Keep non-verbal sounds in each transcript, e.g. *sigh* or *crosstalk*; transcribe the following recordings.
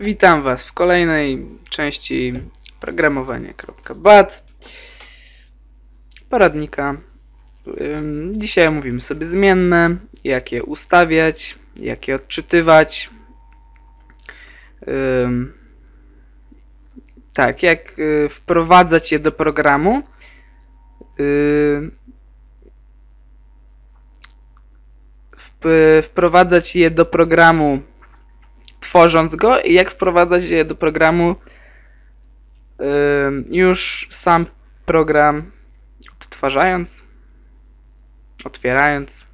Witam Was w kolejnej części programowanie.bat poradnika. Dzisiaj omówimy sobie zmienne, jak je ustawiać, jak je odczytywać. Tak, jak y, wprowadzać je do programu. Wprowadzać je do programu tworząc go i jak wprowadzać je do programu już sam program odtwarzając, otwierając,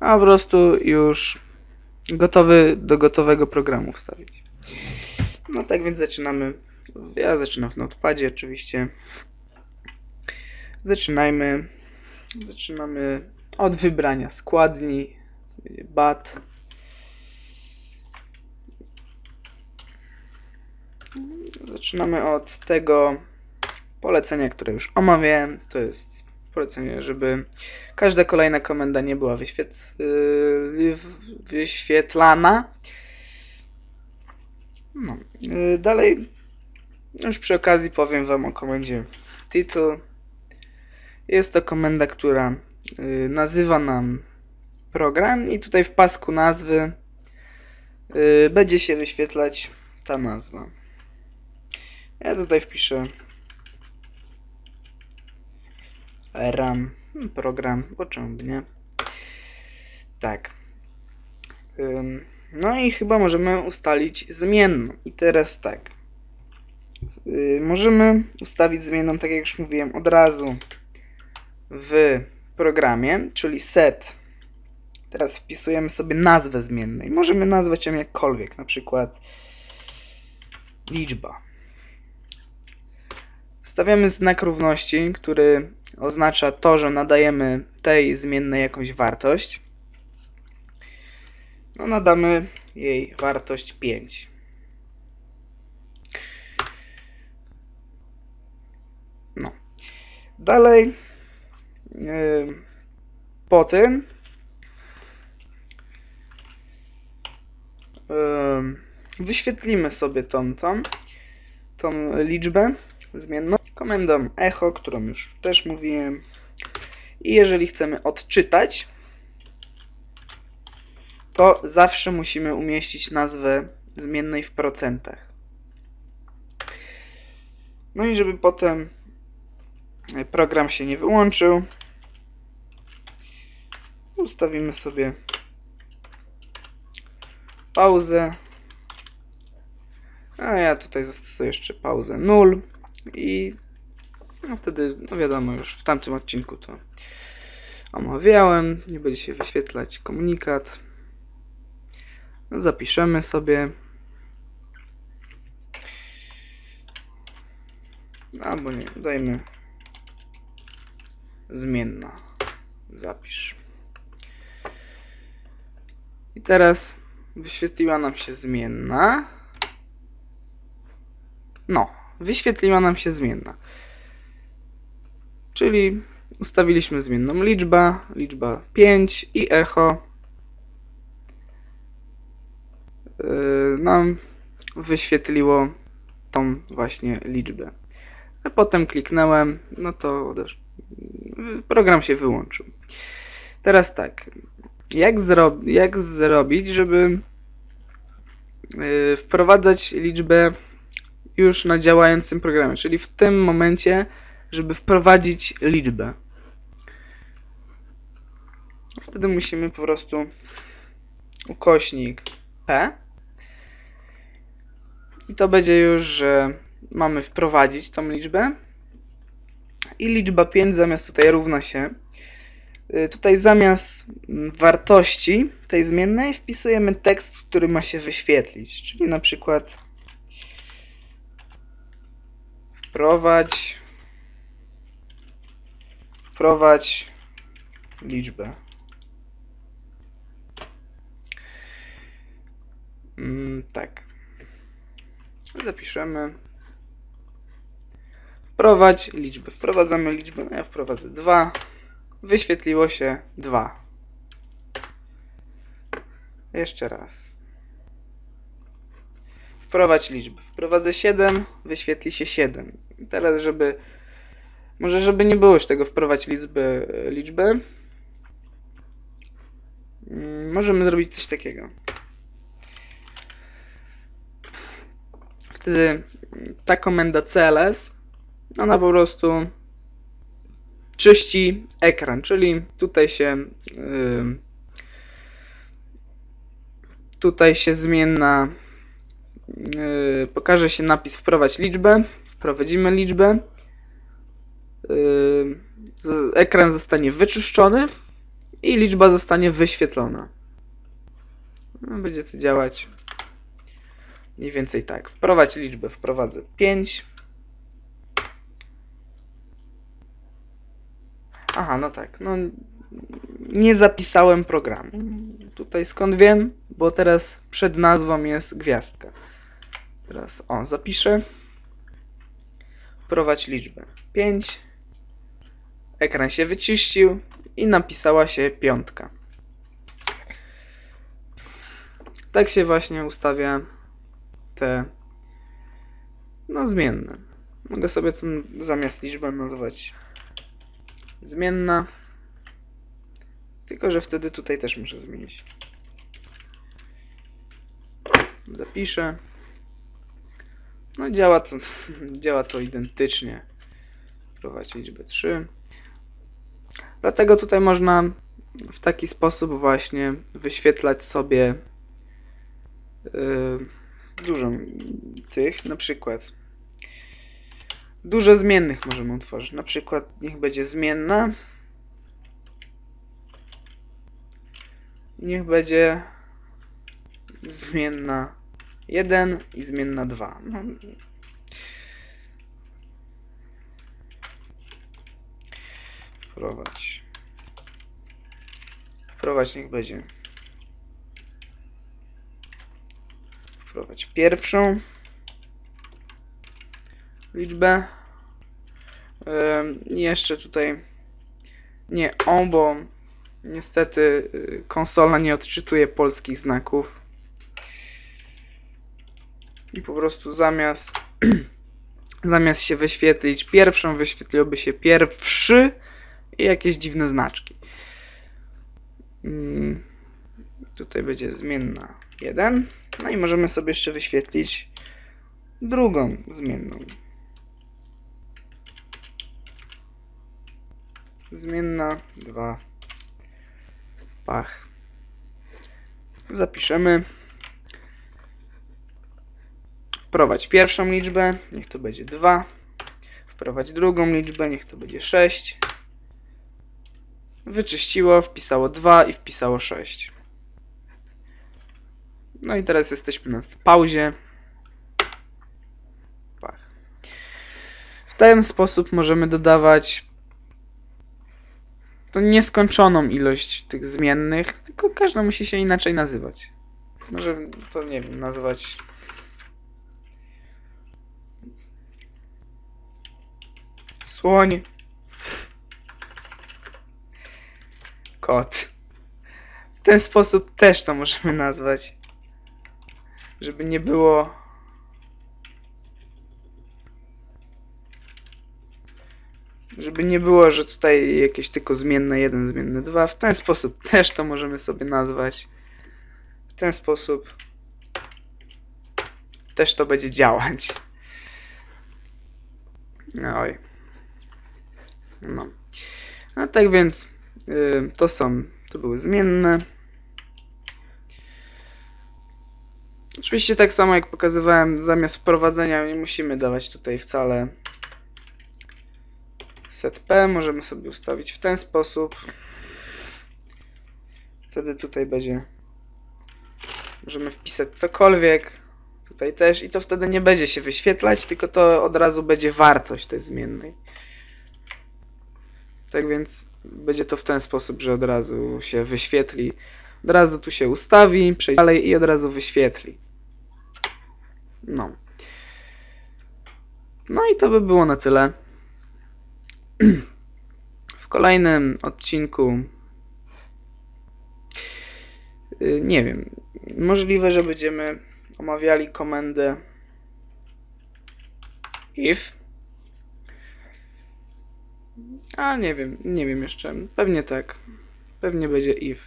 a po prostu już gotowy do gotowego programu wstawić. No tak więc zaczynamy. Ja zaczynam w Notepadzie oczywiście. Zaczynajmy. Zaczynamy od wybrania składni. BAT. Zaczynamy od tego polecenia, które już omawiałem. To jest polecenie, żeby każda kolejna komenda nie była yy, wyświetlana. No. yy, Dalej, już przy okazji powiem Wam o komendzie title. Jest to komenda, która yy, nazywa nam program i tutaj w pasku nazwy będzie się wyświetlać ta nazwa. Ja tutaj wpiszę RAM, program, bo czemu nie? Tak. No i chyba możemy ustalić zmienną. I teraz tak. Yy, Możemy ustawić zmienną, tak jak już mówiłem, od razu w programie, czyli set. Teraz wpisujemy sobie nazwę zmiennej. Możemy nazwać ją jakkolwiek, na przykład liczba. Stawiamy znak równości, który oznacza to, że nadajemy tej zmiennej jakąś wartość. No, nadamy jej wartość 5. No. Dalej, yy, po tym, yy, wyświetlimy sobie tą, tą, tą liczbę zmienną komendą echo, którą już też mówiłem. I jeżeli chcemy odczytać, to zawsze musimy umieścić nazwę zmiennej w procentach. No i żeby potem program się nie wyłączył, ustawimy sobie pauzę. A ja tutaj zastosuję jeszcze pauzę 0 i no wtedy, no wiadomo, już w tamtym odcinku to omawiałem. Nie będzie się wyświetlać komunikat. No, zapiszemy sobie. Albo nie, dajmy zmienna. Zapisz. I teraz wyświetliła nam się zmienna. No, wyświetliła nam się zmienna. Czyli ustawiliśmy zmienną liczba, liczba 5 i echo yy, nam wyświetliło tą właśnie liczbę. A potem kliknąłem, no to program się wyłączył. Teraz tak, jak, zro jak zrobić, żeby yy, wprowadzać liczbę już na działającym programie, czyli w tym momencie żeby wprowadzić liczbę. Wtedy musimy po prostu ukośnik P. I to będzie już, że mamy wprowadzić tą liczbę. I liczba 5 zamiast tutaj równa się. Y, tutaj zamiast wartości tej zmiennej wpisujemy tekst, który ma się wyświetlić, czyli na przykład wprowadź wprowadź liczbę. Mm, tak. Zapiszemy. Wprowadź liczbę. Wprowadzamy liczbę. No ja wprowadzę 2. Wyświetliło się 2. Jeszcze raz. wprowadź liczby. Wprowadzę 7, wyświetli się 7. I teraz, żeby może żeby nie było już tego wprowadź liczby, liczby mm, możemy zrobić coś takiego. Wtedy ta komenda CLS ona po prostu czyści ekran, czyli tutaj się yy, tutaj się zmienna yy, pokaże się napis wprowadź liczbę, wprowadzimy liczbę yy, ekran zostanie wyczyszczony i liczba zostanie wyświetlona. No, będzie to działać mniej więcej tak. Wprowadź liczbę, wprowadzę 5. Aha, no tak. No, nie zapisałem programu. Tutaj skąd wiem? Bo teraz przed nazwą jest gwiazdka. Teraz o, zapiszę. Wprowadź liczbę 5. Ekran się wyczyścił i napisała się piątka. Tak się właśnie ustawia te no zmienne. Mogę sobie tu zamiast liczby nazwać zmienna. Tylko, że wtedy tutaj też muszę zmienić. Zapiszę. No działa to, *laughs* działa to identycznie. Wprowadź liczbę 3. Dlatego tutaj można w taki sposób właśnie wyświetlać sobie yy, dużo tych, na przykład dużo zmiennych możemy utworzyć. Na przykład niech będzie zmienna. Niech będzie zmienna 1 i zmienna 2. No. Wprowadź. Wprowadź niech będzie. Wprowadź pierwszą liczbę. Jeszcze tutaj nie o, bo niestety y, konsola nie odczytuje polskich znaków. I po prostu zamiast *clears throat* zamiast się wyświetlić pierwszą, wyświetliłoby się pierwszy i jakieś dziwne znaczki. Mm, tutaj będzie zmienna 1. No i możemy sobie jeszcze wyświetlić drugą zmienną. Zmienna 2. Pach. Zapiszemy. Wprowadź pierwszą liczbę, niech to będzie 2. Wprowadź drugą liczbę, niech to będzie 6. Wyczyściło, wpisało 2 i wpisało 6. No i teraz jesteśmy na pauzie. W ten sposób możemy dodawać to nieskończoną ilość tych zmiennych, tylko każda musi się inaczej nazywać. Może to nie wiem, nazywać słoń, kot. W ten sposób też to możemy nazwać żeby nie było żeby nie było, że tutaj jakieś tylko zmienne 1, zmienne 2. W ten sposób też to możemy sobie nazwać. W ten sposób też to będzie działać. Oj. No. No tak więc yy, to są, to były zmienne. Oczywiście tak samo jak pokazywałem, zamiast wprowadzenia nie musimy dawać tutaj wcale set p. Możemy sobie ustawić w ten sposób. Wtedy tutaj będzie możemy wpisać cokolwiek. Tutaj też i to wtedy nie będzie się wyświetlać, tylko to od razu będzie wartość tej zmiennej. Tak więc będzie to w ten sposób, że od razu się wyświetli. Od razu tu się ustawi, przejdzie dalej i od razu wyświetli. No. No i to by było na tyle. *clears throat* W kolejnym odcinku y, nie wiem, możliwe, że będziemy omawiali komendę if. A nie wiem, nie wiem jeszcze. Pewnie tak. Pewnie będzie if.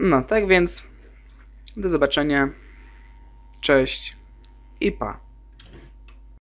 No, tak więc do zobaczenia. Cześć i pa.